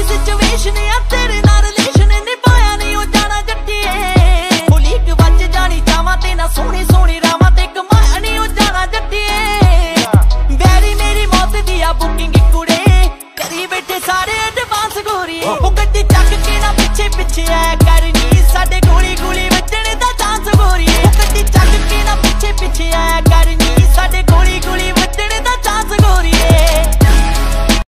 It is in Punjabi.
ਉਹੀ ਸਿਚੁਏਸ਼ਨ ਆ, ਤੇਰੇ ਨਾਲ ਰਿਲੇਸ਼ਨ ਨਿਭਾਇਆ ਨਹੀਂ ਉਹ ਜਾਣਾ ਜੱਟੀਏ। ਬੋਲੀਕ ਵੱਜ ਜਾਣੀ, ਚਾਵਾਂ ਤੇ ਨਾ ਸੋਹਣੀ ਸੋਹਣੀ ਰਾਵਾਂ ਤੇ ਕਮਾਇਆ ਨਹੀਂ ਉਹ ਜਾਣਾ ਜੱਟੀਏ। ਵੈਰੀ ਮੇਰੀ ਮੌਤ ਦੀ ਆ ਬੁਕਿੰਗ ਕੁੜੇ। ਕਰੀ ਬੈਠੇ ਸਾਰੇ ਐਡਵਾਂਸ ਗੋਰੀਏ। ਉਹ ਗੱਡੀ ਚੱਕ ਕੇ